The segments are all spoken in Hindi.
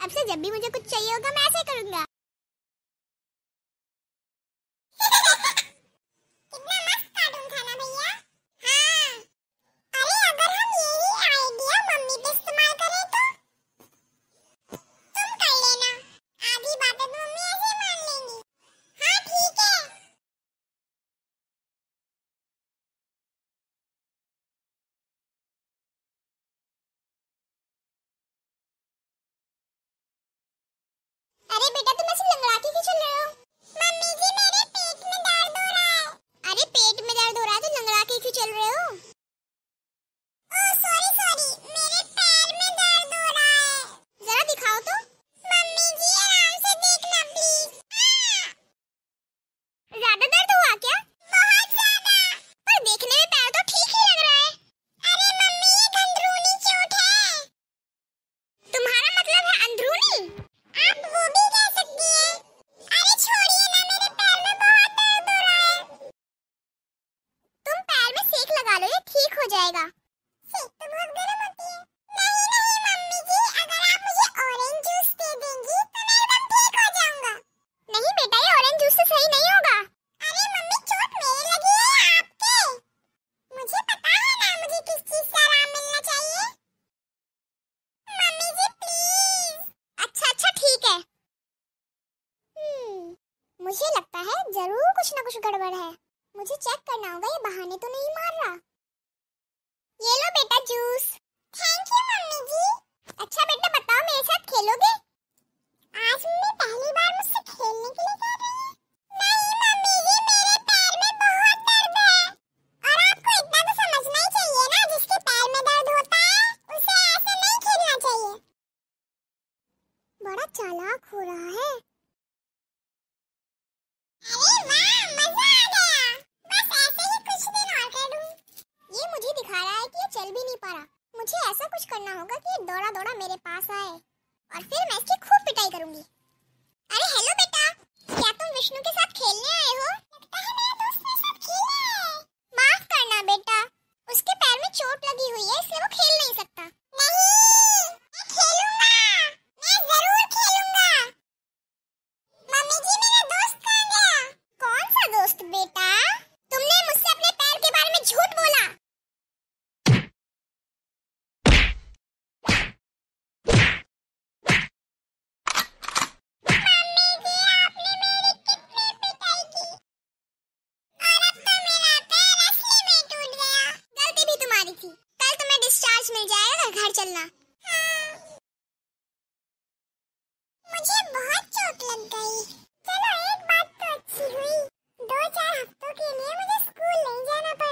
अब से जब भी मुझे कुछ चाहिए होगा मैं ऐसे करूँगा। मुझे लगता है ज़रूर कुछ ना कुछ गड़बड़ है। मुझे चेक करना होगा, ये बहाने तो नहीं मार रहा। ये लो बेटा juice thank you mummy ji. अच्छा बेटा बताओ, मेरे साथ खेलोगे? आज मम्मी पहली बार मुझसे खेलने के लिए कह रही है। नहीं मम्मी जी, मेरे पैर में बहुत दर्द है। और आपको इतना तो समझना ही चाहिए ना, जिसके पैर में दर्द होता है, उसे ऐसे नहीं खेलना चाहिए। बड़ा चालाक हो रहा है। कुछ करना होगा कि ये दौड़ा दौड़ा मेरे पास आए। और फिर मैं इसकी खूब पिटाई करूँगी। अरे हेलो बेटा। क्या तुम विष्णु के साथ खेलने आए हो? लगता है मेरा दोस्त मेरे साथ आया है। माफ़ करना बेटा। उसके पैर में चोट लगी हुई है, इसलिए वो खेल लग गई। चलो, एक बात तो अच्छी हुई। दो चार हफ्तों के लिए मुझे स्कूल नहीं जाना पड़ेगा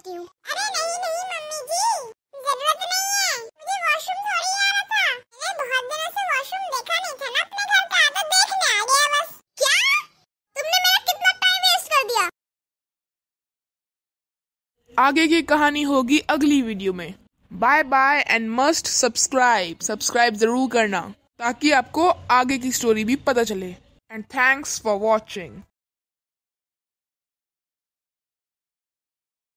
देती हूँ अरे नहीं नहीं, मम्मी जी। ज़रूरत नहीं है। मुझे वॉशरूम थोड़ी आ रहा था मैंने बहुत दिनों से वॉशरूम देखा नहीं था ना अपने घर का तो देखने आ गया बस। क्या? तुमने मेरा कितना टाइम वेस्ट कर दिया? आगे की कहानी होगी अगली वीडियो में। Bye bye and must subscribe subscribe ज़रूर करना, ताकि आपको आगे की स्टोरी भी पता चले। And thanks for watching